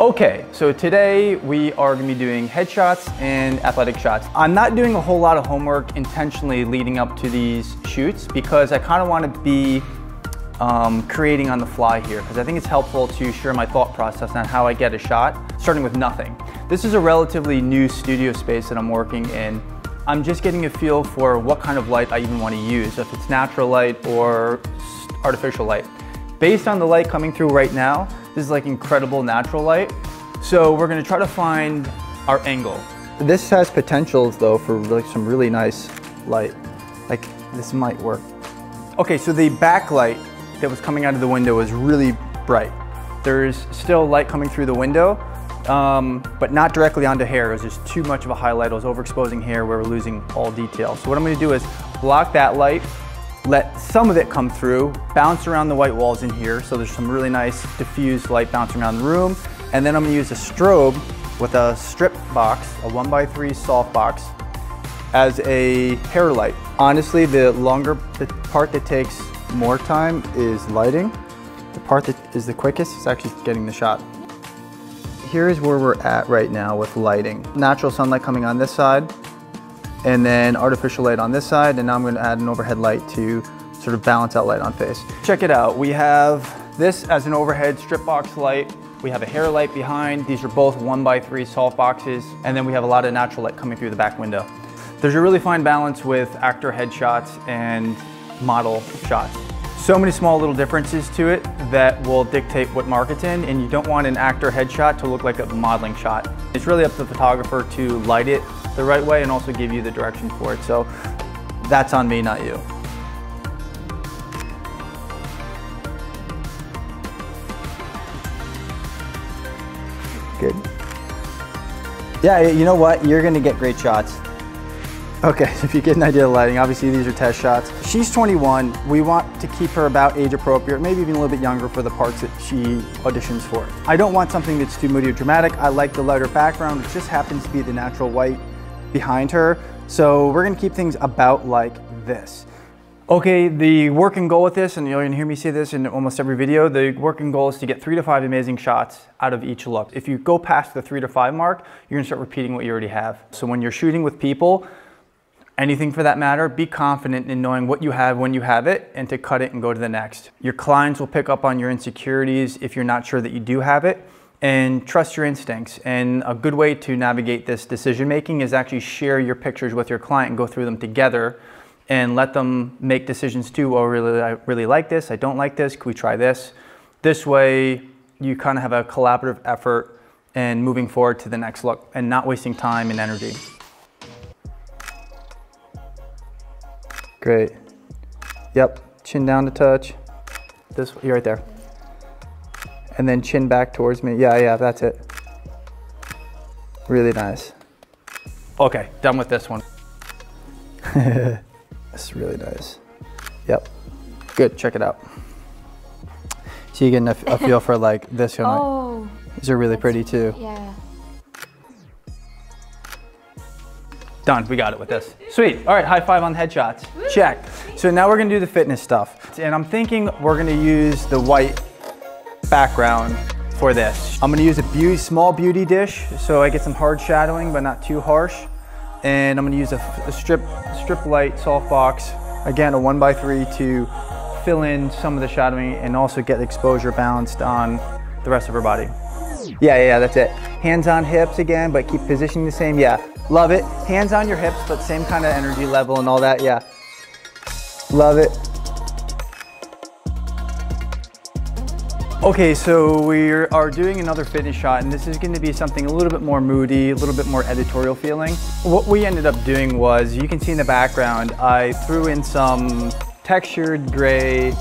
Okay, so today we are gonna be doing headshots and athletic shots. I'm not doing a whole lot of homework intentionally leading up to these shoots because I kind of want to be um, creating on the fly here because I think it's helpful to share my thought process on how I get a shot, starting with nothing. This is a relatively new studio space that I'm working in. I'm just getting a feel for what kind of light I even want to use, if it's natural light or artificial light. Based on the light coming through right now, this is like incredible natural light. So we're gonna try to find our angle. This has potentials though for like some really nice light. Like this might work. Okay, so the backlight that was coming out of the window was really bright. There's still light coming through the window, um, but not directly onto hair. It was just too much of a highlight. It was overexposing hair where we're losing all detail. So what I'm gonna do is block that light let some of it come through, bounce around the white walls in here, so there's some really nice diffused light bouncing around the room. And then I'm gonna use a strobe with a strip box, a one by three soft box, as a hair light. Honestly, the longer, the part that takes more time is lighting. The part that is the quickest is actually getting the shot. Here is where we're at right now with lighting. Natural sunlight coming on this side, and then artificial light on this side, and now I'm gonna add an overhead light to sort of balance out light on face. Check it out, we have this as an overhead strip box light. We have a hair light behind. These are both one by three soft boxes. And then we have a lot of natural light coming through the back window. There's a really fine balance with actor headshots and model shots. So many small little differences to it that will dictate what market's in and you don't want an actor headshot to look like a modeling shot. It's really up to the photographer to light it the right way and also give you the direction for it. So that's on me, not you. Good. Yeah, you know what? You're gonna get great shots. Okay, if you get an idea of lighting, obviously these are test shots. She's 21. We want to keep her about age appropriate, maybe even a little bit younger for the parts that she auditions for. I don't want something that's too moody or dramatic. I like the lighter background. It just happens to be the natural white behind her. So we're gonna keep things about like this. Okay, the working goal with this, and you're gonna hear me say this in almost every video, the working goal is to get three to five amazing shots out of each look. If you go past the three to five mark, you're gonna start repeating what you already have. So when you're shooting with people, anything for that matter, be confident in knowing what you have when you have it and to cut it and go to the next. Your clients will pick up on your insecurities if you're not sure that you do have it and trust your instincts. And a good way to navigate this decision making is actually share your pictures with your client and go through them together and let them make decisions too. Oh, really, I really like this. I don't like this. Can we try this? This way, you kind of have a collaborative effort and moving forward to the next look and not wasting time and energy. Great. Yep, chin down to touch. This, you're right there. And then chin back towards me. Yeah, yeah, that's it. Really nice. Okay, done with this one. That's really nice. Yep. Good, check it out. So you get a, a feel for like this one. Oh. These are really pretty too. Yeah. Done, we got it with this. Sweet, all right, high five on headshots. Check. So now we're gonna do the fitness stuff. And I'm thinking we're gonna use the white background for this. I'm gonna use a beauty, small beauty dish so I get some hard shadowing but not too harsh and I'm gonna use a, a strip, strip light softbox, again a one by three to fill in some of the shadowing and also get the exposure balanced on the rest of her body. Yeah, yeah, that's it. Hands on hips again, but keep positioning the same. Yeah, love it. Hands on your hips, but same kind of energy level and all that. Yeah, love it. Okay, so we are doing another fitness shot and this is gonna be something a little bit more moody, a little bit more editorial feeling. What we ended up doing was, you can see in the background, I threw in some textured gray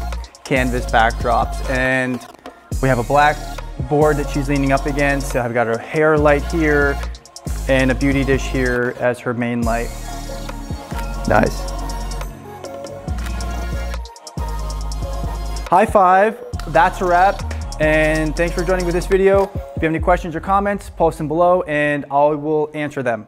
canvas backdrops and we have a black board that she's leaning up against. So I've got her hair light here and a beauty dish here as her main light. Nice. High five, that's a wrap. And thanks for joining with this video. If you have any questions or comments, post them below and I will answer them.